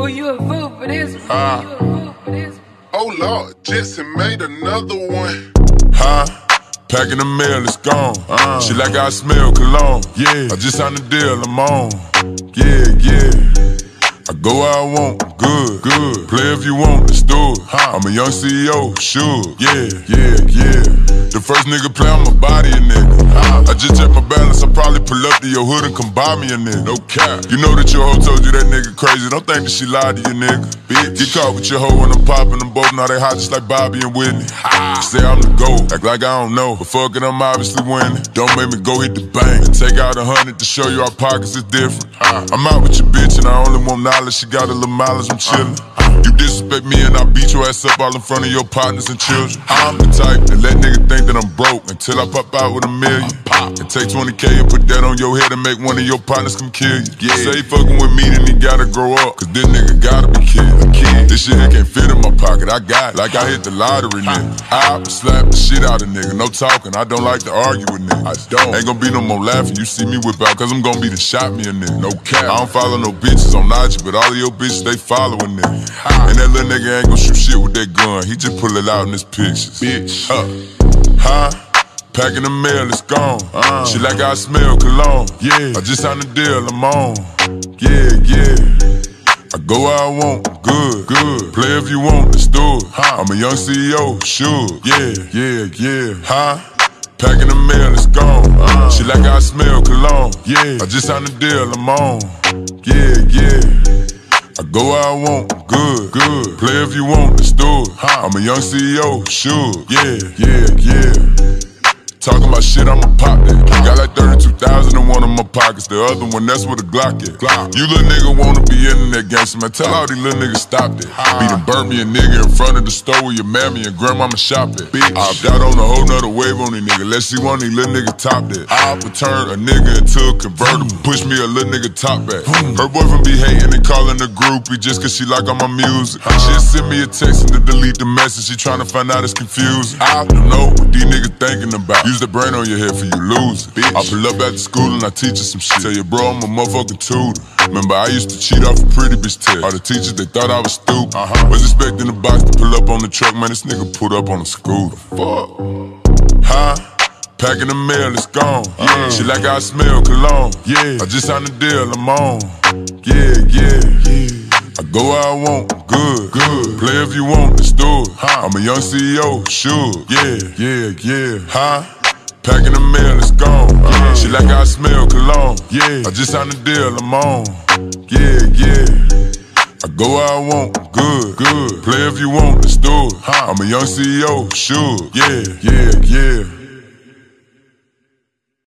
Fool, you a fool for this one. Ah. You a fool for this. Oh Lord, Jetson made another one. Huh? Packing the mail, it's gone. She like I smell cologne. Yeah. I just signed the deal, I'm on. Yeah, yeah. I go where I want, good, good. Play if you want, let's do it. I'm a young CEO, Suge. Yeah, yeah, yeah. First nigga play, I'ma body a nigga. I just check my balance, I probably pull up to your hood and come buy me a nigga. No cap. You know that your hoe told you that nigga crazy. Don't think that she lied to you, nigga. Bitch. Get caught with your hoe when I'm popping them both. Now they hot just like Bobby and Whitney. Say I'm the GOAT, act like I don't know. But fuck it, I'm obviously winning. Don't make me go hit the bank and take out a hundred to show you our pockets is different. I'm out with your bitch and I only want knowledge. She got a little mileage, I'm chillin'. You disrespect me and I beat your ass up all in front of your partners and children. I'm the type that let niggas think that I'm broke until I pop out with a million. Pop. And take 20k and put that on your head and make one of your partners come kill you. Yeah. Say fucking with me, then he gotta grow up. Cause this nigga gotta be killed. This shit can't fit in my pocket. I got it. Like I hit the lottery, nigga. I slap the shit out of nigga. No talking. I don't like to argue with nigga. I don't. Ain't gonna be no more laughing. You see me whip out, cause I'm gonna be the shot me a nigga. No cap. I don't follow no bitches on IG, but all of your bitches, they following nigga. Uh. And that little nigga ain't gonna shoot shit with that gun. He just pull it out in his pictures. Bitch. Huh? Huh? Packing the mail, it's gone. Uh. She like I smell cologne. Yeah. I just signed the deal, I'm on. Yeah, yeah. I go where I want, good, good. Play if you want, let's do it. I'm a young CEO, Suge. Yeah, yeah, yeah. Huh? Packing the mail, it's gone. Uh. She like I smell cologne. Yeah. I just signed the deal, I'm on. Yeah, yeah. I go where I want, good, good. Play if you want, let's do it. I'm a young CEO, Suge. Yeah, yeah, yeah. Talking about shit, I'ma pop that. Got 32,000 in one of my pockets. The other one, that's where the Glock at. You little nigga wanna be in that gangster, man. Tell all these little niggas stop that. Be done burnt me a nigga in front of the store where your mammy and grandmama shop at. I opt out on a whole nother wave on these nigga. Let's see one of these little niggas top that. I opt to turn a nigga into a convertible. Push me a little nigga top back. Her boyfriend be hating and calling the groupie just cause she like all my music. She just send me a text and to delete the message. She tryna find out it's confused. I don't know what these niggas thinking about. Use the brain on your head for you lose. it. I pull up after school and I teach you some shit. Tell your bro I'm a motherfucking tutor. Remember I used to cheat off a pretty bitch test. All the teachers they thought I was stupid. Uh-huh. Was expecting the box to pull up on the truck, man. This nigga pulled up on a scooter. Fuck. Huh? Packing the mail, it's gone. Yeah. She like I smell cologne. Yeah. I just signed a deal, I'm on. Yeah, yeah, yeah. I go where I want, good, good. Play if you want, let's do it. I'm a young CEO, Suge. Yeah, yeah, yeah. Huh? Packing the mail, it's gone. She like I smell cologne. Yeah. I just signed a deal, I'm on. Yeah, yeah. I go where I want, good, good. Play if you want, let's do it. I'm a young CEO, Suge. Yeah, yeah, yeah.